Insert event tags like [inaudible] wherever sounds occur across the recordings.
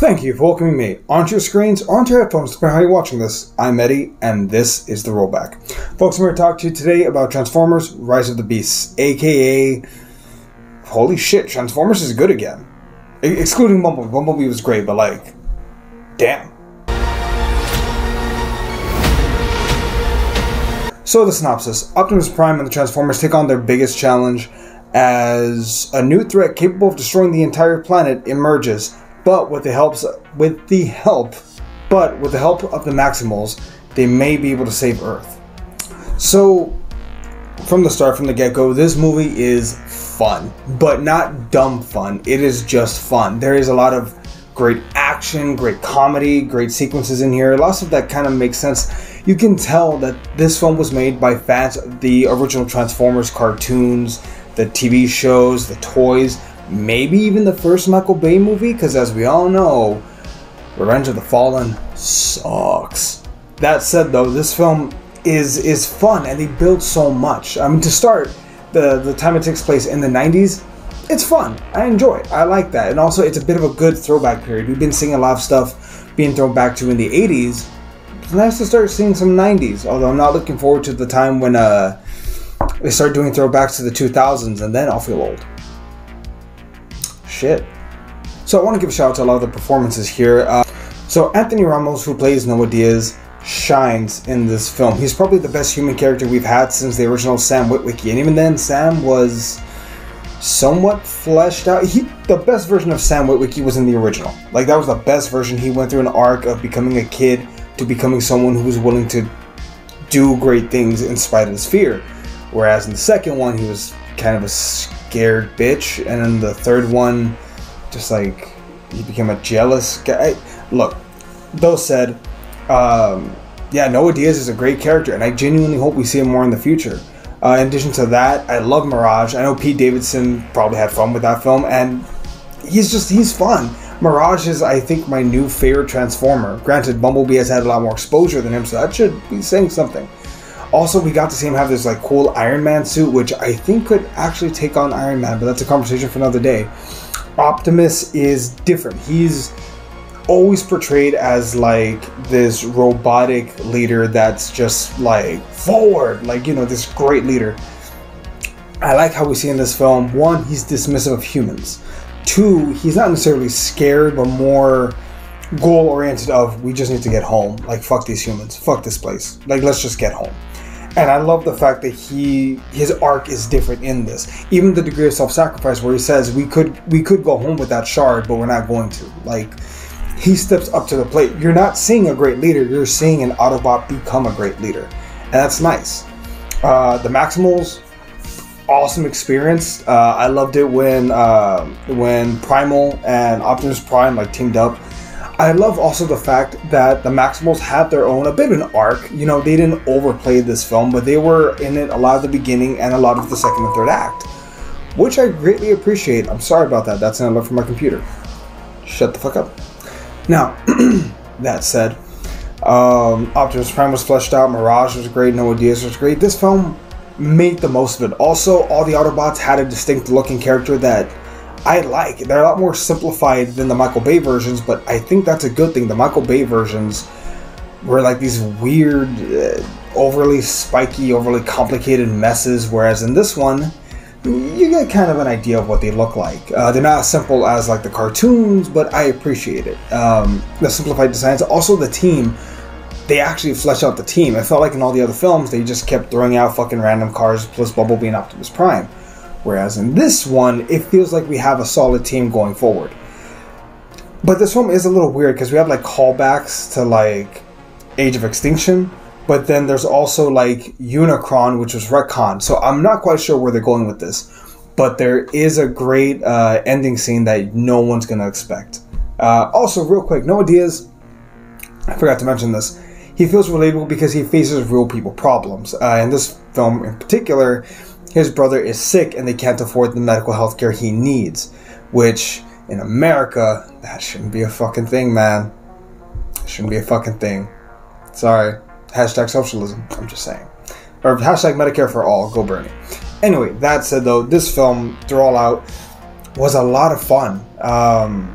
Thank you for welcoming me onto your screens, onto your headphones, depending on how you're watching this. I'm Eddie, and this is the Rollback. Folks, I'm here to talk to you today about Transformers Rise of the Beasts, aka. Holy shit, Transformers is good again. E- excluding Bumblebee. Bumblebee was great, but like. Damn. So, the synopsis Optimus Prime and the Transformers take on their biggest challenge as a new threat capable of destroying the entire planet emerges but with the helps with the help but with the help of the Maximals, they may be able to save Earth. So from the start, from the get-go, this movie is fun, but not dumb fun. It is just fun. There is a lot of great action, great comedy, great sequences in here. Lots of that kind of makes sense. You can tell that this film was made by fans of the original Transformers cartoons, the TV shows, the toys, maybe even the first Michael Bay movie, because as we all know, Revenge of the Fallen sucks. That said, though, this film is is fun and they build so much. I mean, to start, the the time it takes place in the '90s, it's fun. I enjoy it. I like that, and also it's a bit of a good throwback period. We've been seeing a lot of stuff being thrown back to in the '80s. It's nice to start seeing some '90s. Although I'm not looking forward to the time when uh they start doing throwbacks to the 2000s, and then I'll feel old shit. So I want to give a shout out to a lot of the performances here. Uh, so Anthony Ramos, who plays Noah Diaz, shines in this film. He's probably the best human character we've had since the original Sam Witwicky, and even then, Sam was somewhat fleshed out. He, the best version of Sam Witwicky was in the original. Like that was the best version. He went through an arc of becoming a kid to becoming someone who was willing to do great things in spite of his fear. Whereas in the second one, he was kind of a scared bitch, and then the third one, just like he became a jealous guy. Look, those said, um, yeah, Noah Diaz is a great character, and I genuinely hope we see him more in the future. Uh, in addition to that, I love Mirage. I know Pete Davidson probably had fun with that film, and he's just he's fun. Mirage is, I think, my new favorite Transformer. Granted, Bumblebee has had a lot more exposure than him, so that should be saying something. Also, we got to see him have this like cool Iron Man suit, which I think could actually take on Iron Man, but that's a conversation for another day. Optimus is different. He's always portrayed as like this robotic leader that's just like forward, like you know, this great leader. I like how we see in this film one, he's dismissive of humans. Two, he's not necessarily scared, but more goal oriented of we just need to get home. Like fuck these humans, fuck this place. Like let's just get home and I love the fact that he his arc is different in this. Even the degree of self-sacrifice where he says we could we could go home with that shard, but we're not going to. Like he steps up to the plate. You're not seeing a great leader. You're seeing an Autobot become a great leader, and that's nice. Uh, the Maximals, awesome experience. Uh, I loved it when uh, when Primal and Optimus Prime like teamed up I love also the fact that the Maximals had their own a bit of an arc. You know, they didn't overplay this film, but they were in it a lot of the beginning and a lot of the second and third act, which I greatly appreciate. I'm sorry about that. That's an alert from my computer. Shut the fuck up. Now, [clears throat] that said, um, Optimus Prime was fleshed out. Mirage was great. Noah Diaz was great. This film made the most of it. Also, all the Autobots had a distinct looking character that I like. They're a lot more simplified than the Michael Bay versions, but I think that's a good thing. The Michael Bay versions were like these weird, uh, overly spiky, overly complicated messes, whereas in this one, you get kind of an idea of what they look like. Uh, they're not as simple as like the cartoons, but I appreciate it. Um, the simplified designs, also the team. They actually flesh out the team. I felt like in all the other films, they just kept throwing out fucking random cars plus Bumblebee and Optimus Prime. Whereas in this one, it feels like we have a solid team going forward. But this film is a little weird because we have like callbacks to like Age of Extinction, but then there's also like Unicron, which was retcon. So I'm not quite sure where they're going with this. But there is a great uh, ending scene that no one's gonna expect. Uh, also, real quick, Noah Diaz. I forgot to mention this. He feels relatable because he faces real people problems. Uh, in this film, in particular, his brother is sick and they can't afford the medical health care he needs. Which, in America, that shouldn't be a fucking thing, man. shouldn't be a fucking thing. Sorry. Hashtag socialism. I'm just saying. Or hashtag Medicare for all. Go Bernie. Anyway, that said, though, this film, through all out, was a lot of fun. Um,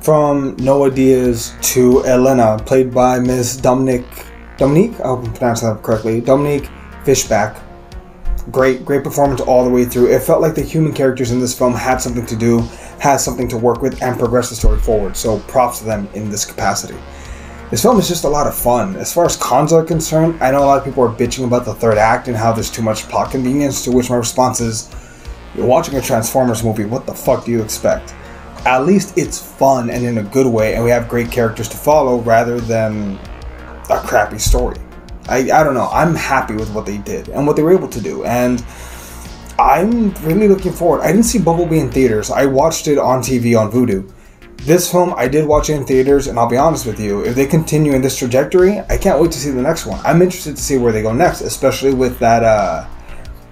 from Noah Diaz to Elena, played by Miss Dominique. Dominique, I hope I'm pronouncing that correctly. Dominique Fishback. Great, great performance all the way through. It felt like the human characters in this film had something to do, had something to work with, and progress the story forward. So props to them in this capacity. This film is just a lot of fun. As far as cons are concerned, I know a lot of people are bitching about the third act and how there's too much plot convenience, to which my response is, you're watching a Transformers movie, what the fuck do you expect? At least it's fun and in a good way, and we have great characters to follow rather than a crappy story. I, I don't know. I'm happy with what they did and what they were able to do. And I'm really looking forward. I didn't see Bumblebee in theaters. I watched it on TV on Vudu. This film I did watch in theaters, and I'll be honest with you, if they continue in this trajectory, I can't wait to see the next one. I'm interested to see where they go next, especially with that uh,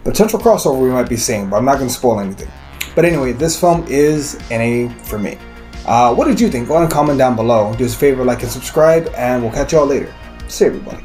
potential crossover we might be seeing, but I'm not going to spoil anything. But anyway, this film is an A for me. Uh, what did you think? Go and comment down below. Do us a favor, like and subscribe, and we'll catch y'all later. See everybody.